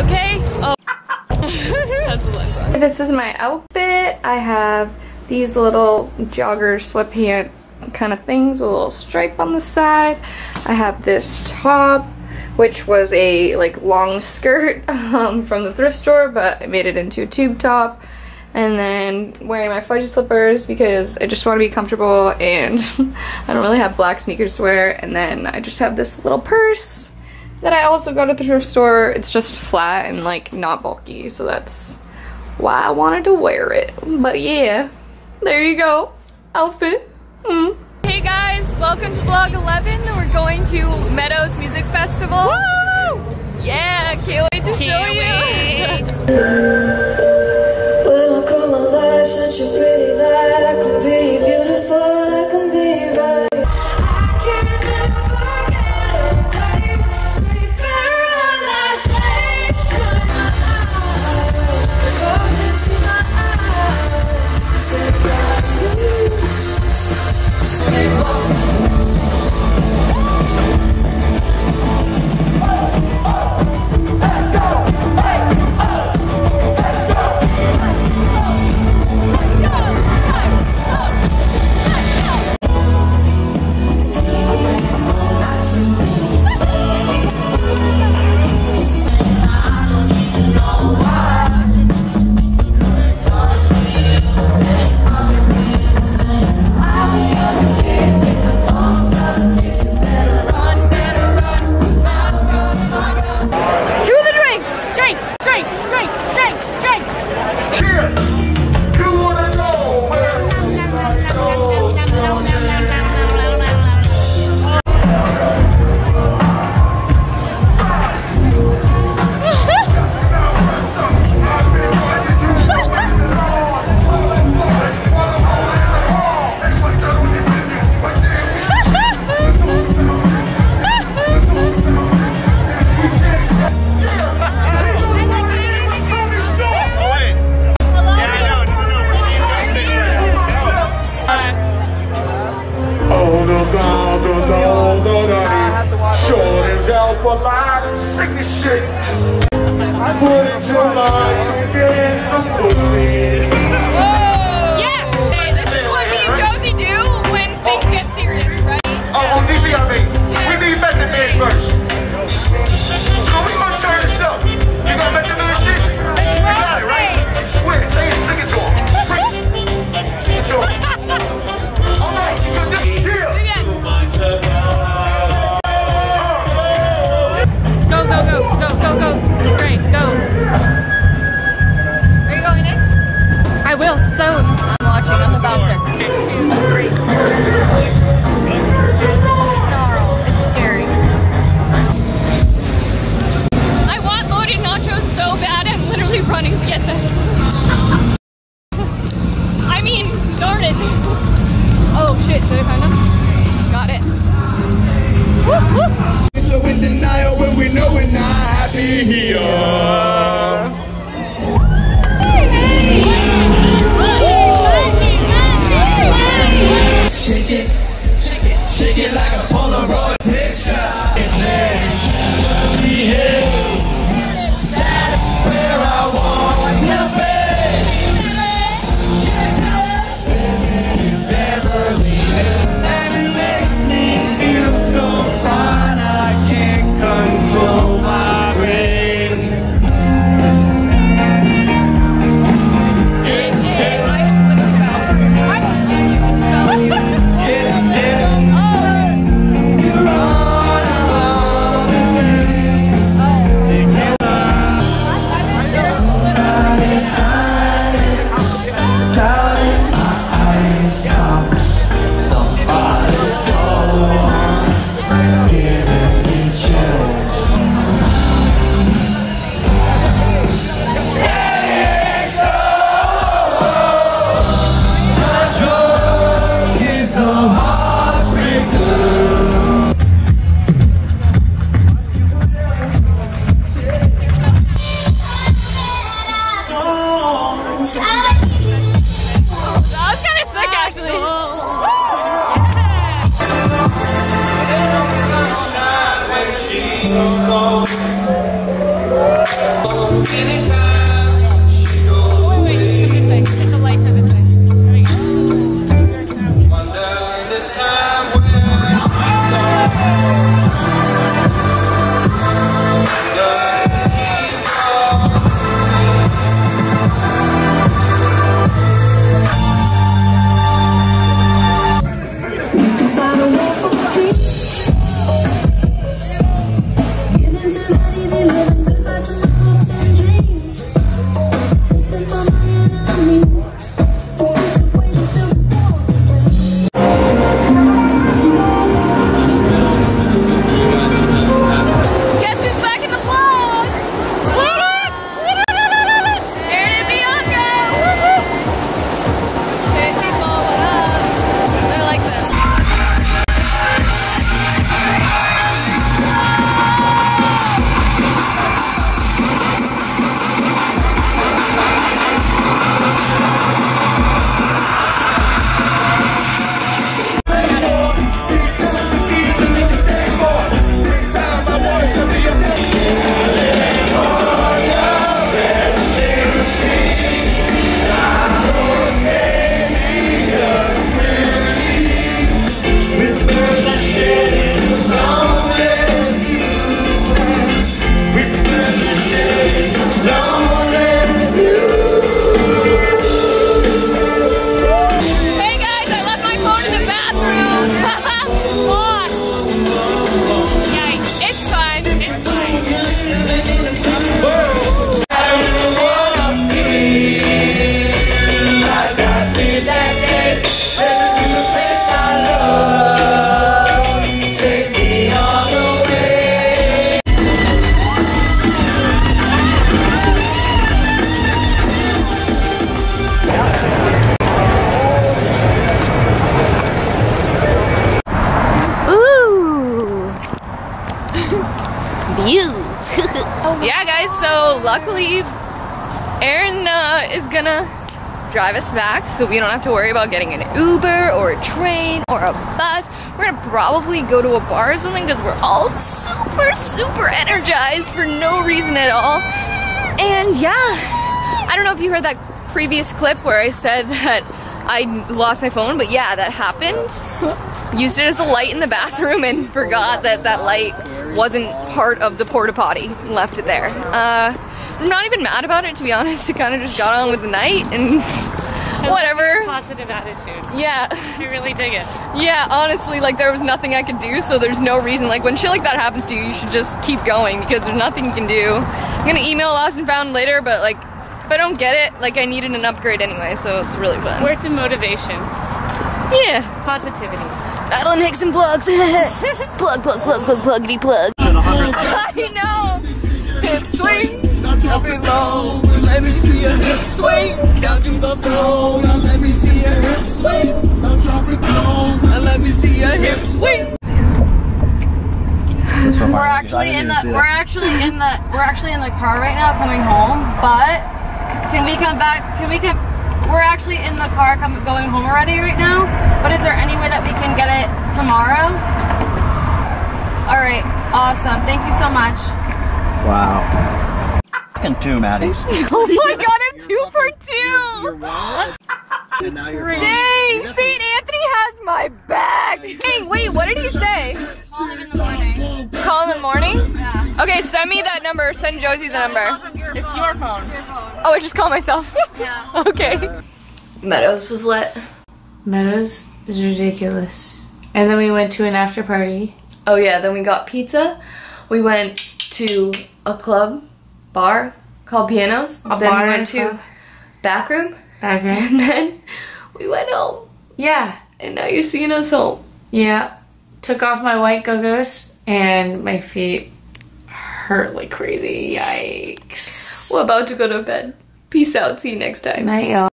Okay? Oh. Has the lens on. This is my outfit. I have these little jogger sweatpant kind of things with a little stripe on the side. I have this top which was a like long skirt um, from the thrift store but I made it into a tube top and then wearing my fudgy slippers because I just want to be comfortable and I don't really have black sneakers to wear and then I just have this little purse that I also got at the thrift store. It's just flat and like not bulky so that's why I wanted to wear it. But yeah, there you go. Outfit. Mm. Hey guys, welcome to vlog 11. We're going to Meadows Music Festival. Woo! Yeah, can't wait to can't show you. this shit. Put it to mind to get some pussy. Darn it. Oh shit, did I find them? Got it. Whoop, whoop. So in denial when we know we're not happy here. Shake it, shake it, shake it like a Is gonna drive us back so we don't have to worry about getting an Uber or a train or a bus. We're gonna probably go to a bar or something because we're all super, super energized for no reason at all. And yeah, I don't know if you heard that previous clip where I said that I lost my phone, but yeah, that happened. Used it as a light in the bathroom and forgot that that light wasn't part of the porta potty left it there. Uh, I'm not even mad about it to be honest. It kind of just got on with the night and whatever. Positive attitude. Yeah, I really dig it. yeah. Honestly, like there was nothing I could do, so there's no reason. Like when shit like that happens to you, you should just keep going because there's nothing you can do. I'm gonna email Lost and Found later, but like if I don't get it, like I needed an upgrade anyway, so it's really fun. Words of motivation. Yeah. Positivity. Madeline Hixon vlogs. plug, plug, plug, plug, pluggity plug. I know. Hip swing, drop it low. Let me see a hip swing down to the floor. Now let me see a hip swing. Now drop it low. Now let me see a hip swing. We're actually in the we're actually in the we're actually in the car right now coming home, but can we come back can we come we're actually in the car come, going home already right now, but is there any way that we can get it tomorrow? Alright, awesome. Thank you so much. Wow. Fucking two, Maddie. Oh my god, I'm two for two. Dang, St. Anthony has my back. Dang, wait, what did he say? Call him in the morning. Call in the morning? Yeah. Okay, send me that number. Send Josy the number. From your It's phone. your phone. Your phone. Oh, I just call myself. Yeah. okay. Meadows was lit. Meadows is ridiculous. And then we went to an after party. Oh yeah, then we got pizza. We went to a club, bar called Pianos. A then we went to back room. Background. And then we went home. Yeah. And now you're seeing us home. Yeah. Took off my white go-go's and my feet hurt like crazy. Yikes. We're about to go to bed. Peace out. See you next time. Night, y'all.